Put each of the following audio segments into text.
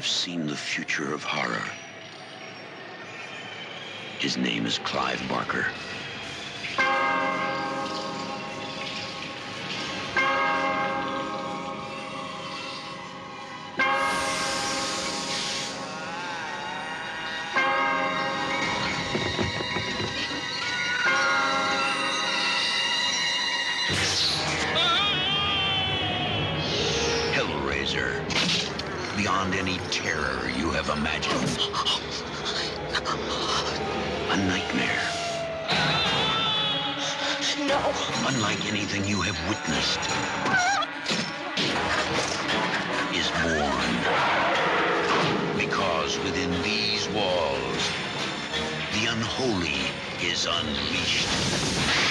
have seen the future of horror. His name is Clive Barker. Hellraiser. Beyond any terror you have imagined. A nightmare. No. Unlike anything you have witnessed. Is born. Because within these walls, the unholy is unleashed.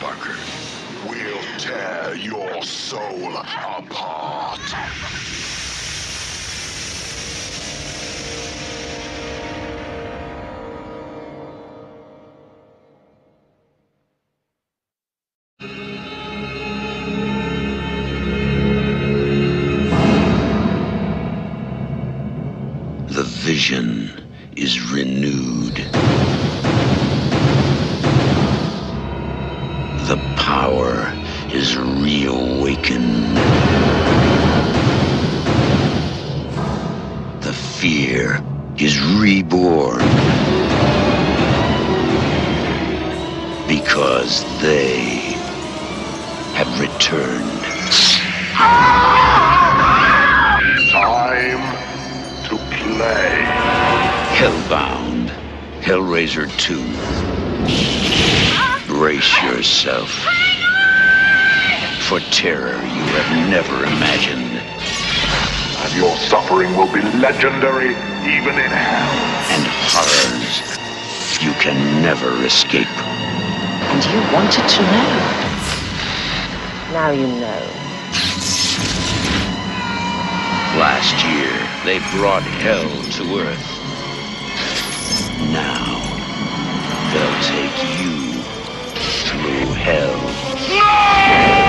We'll tear your soul apart. Because they have returned. Time to play. Hellbound. Hellraiser 2. Brace yourself. For terror you have never imagined. And your suffering will be legendary even in hell. And horrors you can never escape. And you wanted to know. Now you know. Last year, they brought hell to Earth. Now, they'll take you through hell.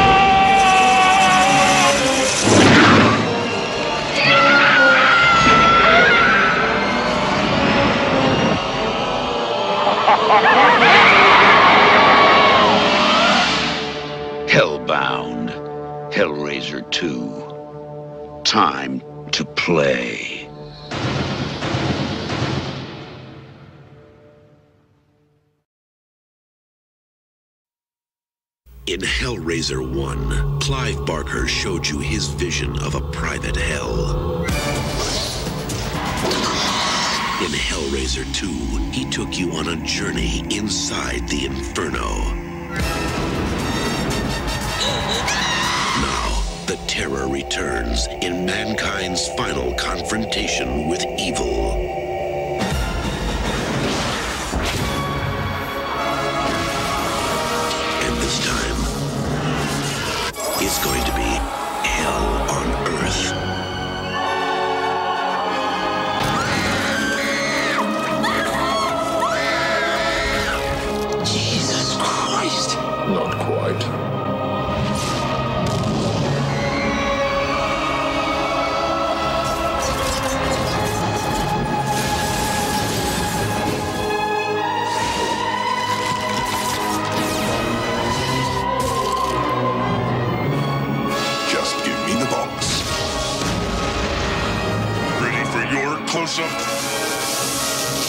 Hellbound. Hellraiser 2. Time to play. In Hellraiser 1, Clive Barker showed you his vision of a private hell. In Hellraiser 2, he took you on a journey inside the Inferno. Now, the terror returns in mankind's final confrontation with evil. Your close-up?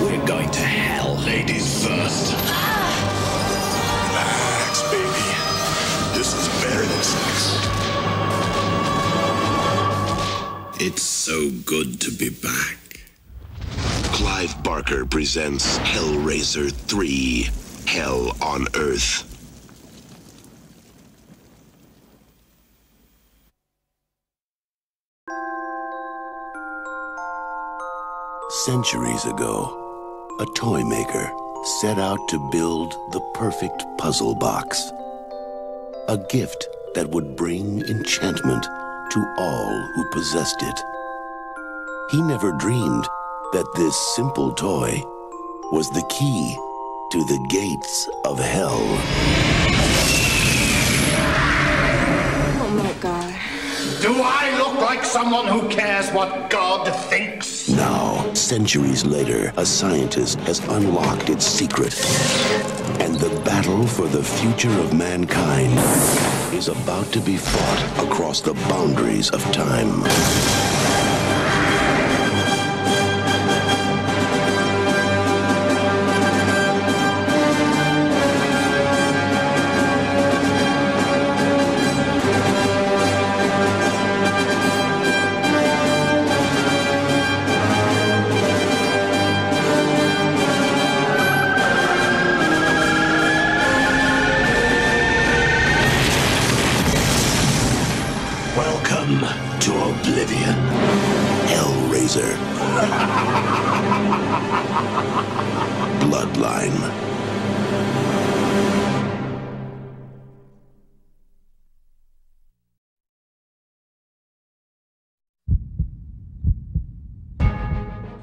We're going to hell. Ladies first. Ah! Relax, baby. This is better than sex. It's so good to be back. Clive Barker presents Hellraiser 3 Hell on Earth. Centuries ago, a toy maker set out to build the perfect puzzle box. A gift that would bring enchantment to all who possessed it. He never dreamed that this simple toy was the key to the gates of hell. Oh my god. Do I look like someone who cares what God thinks? Now, centuries later, a scientist has unlocked its secret. And the battle for the future of mankind is about to be fought across the boundaries of time.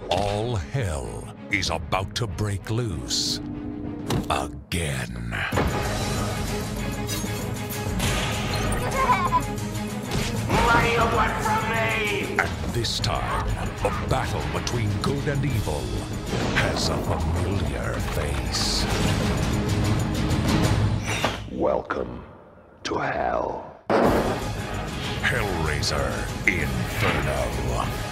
All hell is about to break loose again. What do you want from me? And this time, the battle between good and evil has a familiar face. Welcome to hell. Hellraiser Inferno.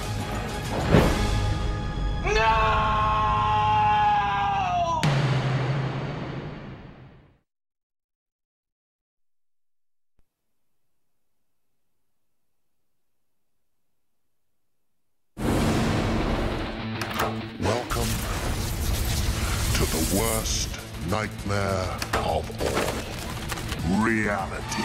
Nightmare of all reality.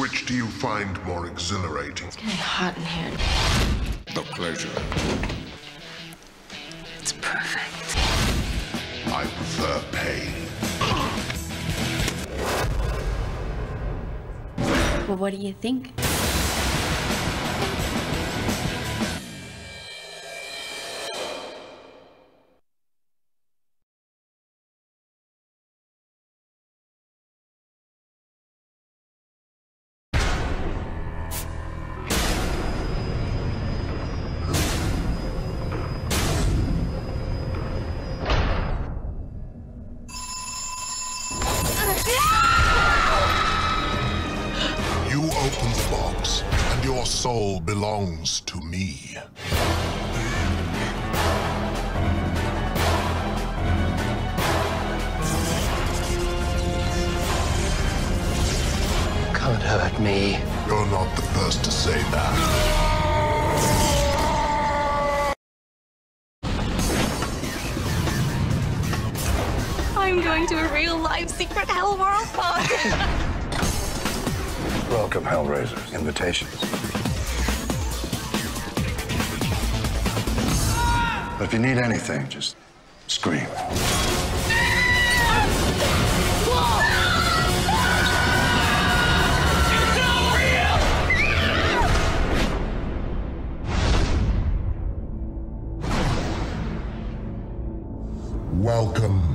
Which do you find more exhilarating? It's Getting hot in here. The pleasure. It's perfect. I prefer pain. Well, what do you think? Soul belongs to me. Can't hurt me. You're not the first to say that. I'm going to a real life secret hell world party. Welcome, Hellraisers. Invitations. But if you need anything, just scream. Welcome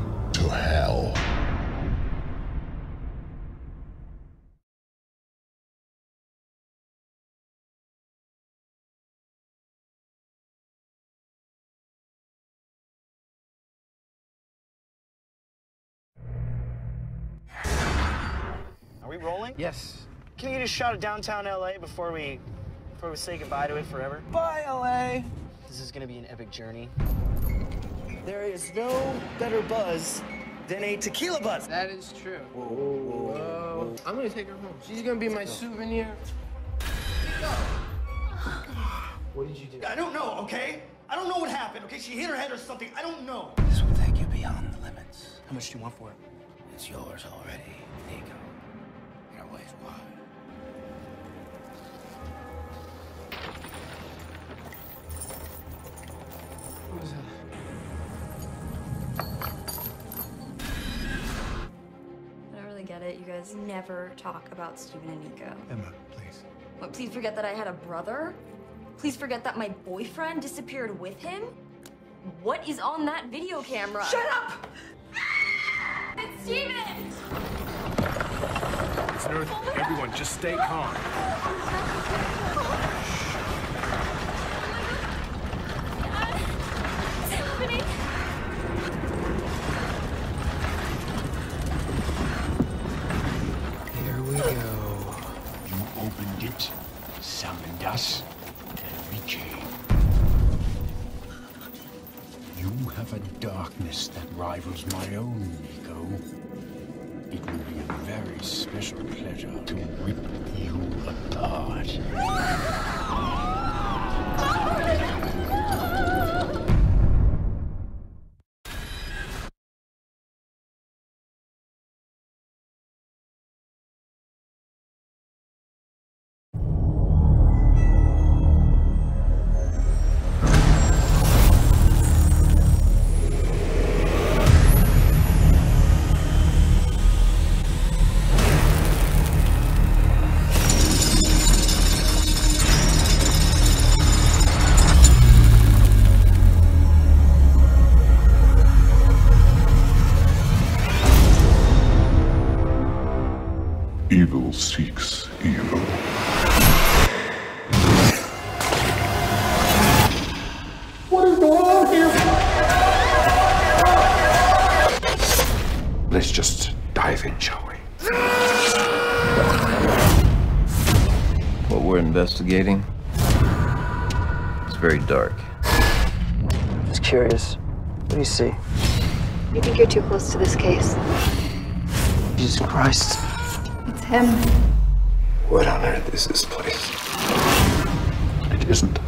Are we rolling? Yes. Can you get a shot of downtown LA before we before we say goodbye to it forever? Bye, LA. This is gonna be an epic journey. There is no better buzz Than a tequila buzz. That is true. Whoa. whoa! I'm gonna take her home. She's gonna be my souvenir. What did you do? I don't know, okay? I don't know what happened, okay? She hit her head or something. I don't know. This will take you beyond the limits. How much do you want for it? It's yours already. Here always were. You guys never talk about Steven and Nico. Emma, please. What, please forget that I had a brother? Please forget that my boyfriend disappeared with him? What is on that video camera? Shut up! it's Steven! It's an. Everyone, just stay calm. Here we go. You opened it, summoned us, and we came. You have a darkness that rivals my own, Nico. It will be a very special pleasure to rip you apart. Evil seeks evil. What is going on here? Let's just dive in, shall we? What we're investigating is very dark. Just curious. What do you see? You think you're too close to this case? Jesus Christ. Him. What on earth is this place? It isn't.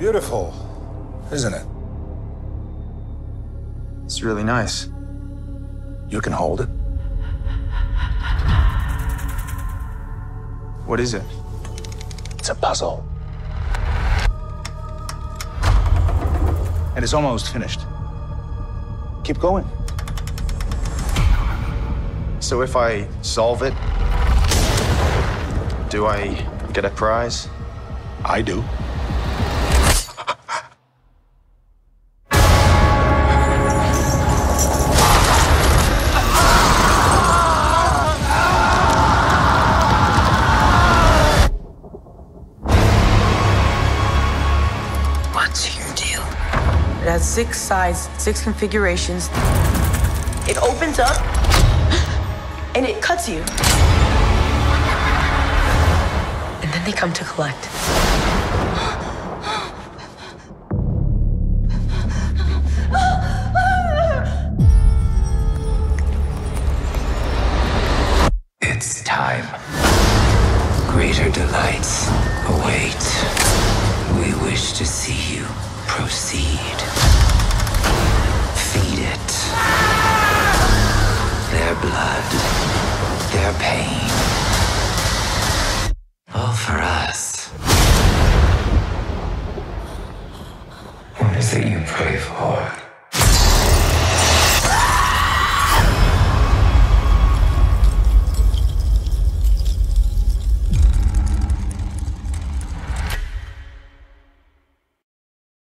Beautiful, isn't it? It's really nice. You can hold it. What is it? It's a puzzle. And it's almost finished. Keep going. So if I solve it, do I get a prize? I do. Six sides, six configurations. It opens up and it cuts you. And then they come to collect.